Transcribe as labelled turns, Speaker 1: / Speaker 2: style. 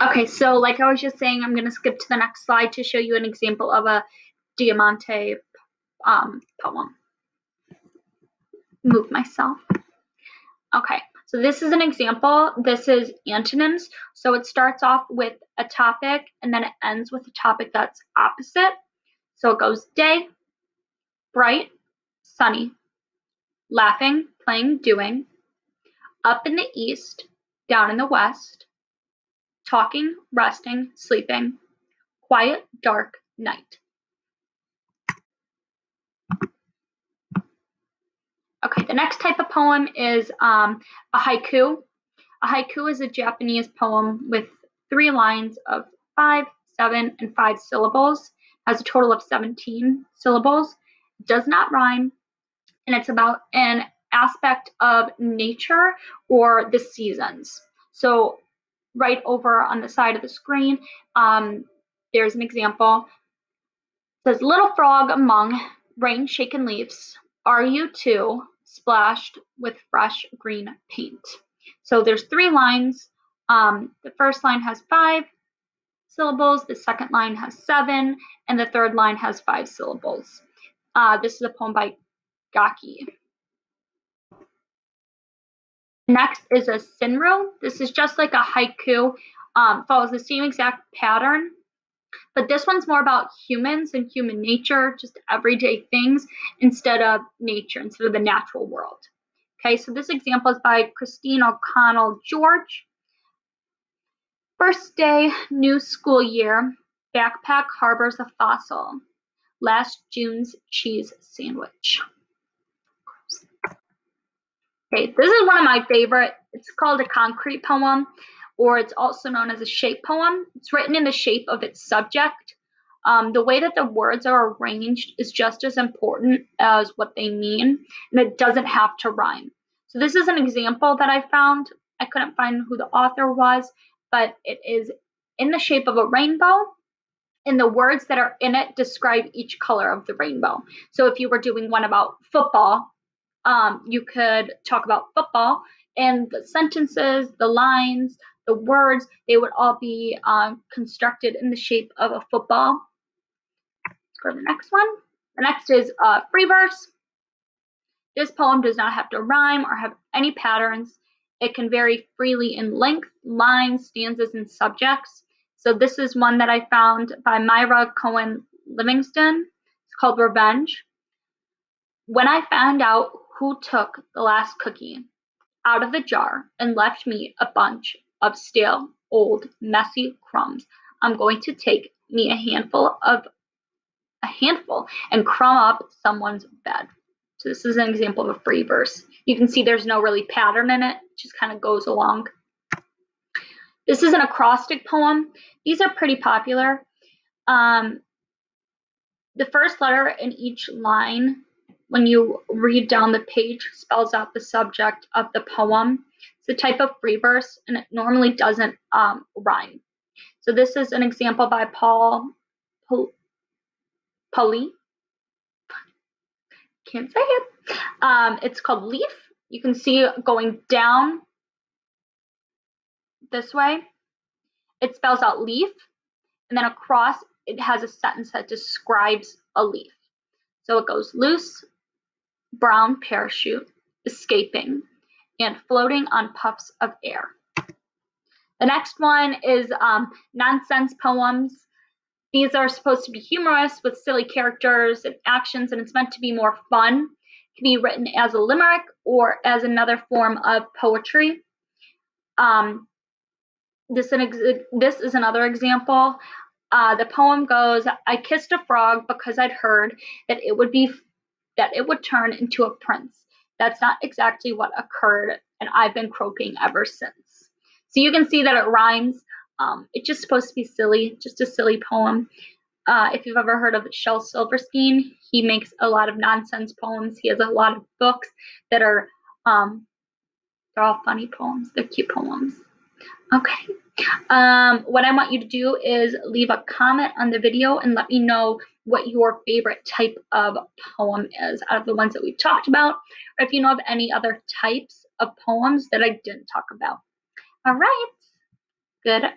Speaker 1: Okay, so like I was just saying, I'm going to skip to the next slide to show you an example of a Diamante um, poem. Move myself. Okay, so this is an example. This is antonyms. So it starts off with a topic and then it ends with a topic that's opposite. So it goes day, bright, sunny, laughing, playing, doing, up in the east, down in the west, talking, resting, sleeping, quiet, dark, night. Okay, the next type of poem is um, a haiku. A haiku is a Japanese poem with three lines of five, seven, and five syllables. Has a total of 17 syllables. Does not rhyme, and it's about an aspect of nature or the seasons. So, right over on the side of the screen, um, there's an example. It says, Little frog among rain shaken leaves, are you too splashed with fresh green paint. So there's three lines. Um, the first line has five syllables, the second line has seven, and the third line has five syllables. Uh, this is a poem by Gaki. Next is a Senryu. This is just like a haiku, um, follows the same exact pattern, but this one's more about humans and human nature, just everyday things, instead of nature, instead of the natural world. Okay, so this example is by Christine O'Connell George. First day, new school year, backpack harbors a fossil. Last June's cheese sandwich. Okay, this is one of my favorite. It's called a concrete poem or it's also known as a shape poem. It's written in the shape of its subject. Um, the way that the words are arranged is just as important as what they mean, and it doesn't have to rhyme. So this is an example that I found. I couldn't find who the author was, but it is in the shape of a rainbow, and the words that are in it describe each color of the rainbow. So if you were doing one about football, um, you could talk about football, and the sentences, the lines, the words, they would all be um, constructed in the shape of a football. Let's go to the next one. The next is uh, free verse. This poem does not have to rhyme or have any patterns. It can vary freely in length, lines, stanzas, and subjects. So this is one that I found by Myra Cohen Livingston. It's called Revenge. When I found out who took the last cookie out of the jar and left me a bunch of stale, old, messy crumbs. I'm going to take me a handful of a handful and crumb up someone's bed. So this is an example of a free verse. You can see there's no really pattern in it, it just kind of goes along. This is an acrostic poem. These are pretty popular. Um, the first letter in each line, when you read down the page, spells out the subject of the poem. It's a type of free verse and it normally doesn't um, rhyme. So this is an example by Paul Pauly. Can't say it. Um, it's called Leaf. You can see going down this way. It spells out leaf, and then across it has a sentence that describes a leaf. So it goes loose, brown parachute, escaping, and floating on puffs of air. The next one is um, nonsense poems. These are supposed to be humorous with silly characters and actions, and it's meant to be more fun. It can be written as a limerick or as another form of poetry. Um, this, this is another example. Uh, the poem goes, I kissed a frog because I'd heard that it would be that it would turn into a prince. That's not exactly what occurred, and I've been croaking ever since. So you can see that it rhymes. Um, it's just supposed to be silly, just a silly poem. Uh, if you've ever heard of Shel Silverstein, he makes a lot of nonsense poems. He has a lot of books that are, um, they're all funny poems. They're cute poems. Okay. Um, what I want you to do is leave a comment on the video and let me know what your favorite type of poem is out of the ones that we've talked about, or if you know of any other types of poems that I didn't talk about. All right. Goodbye.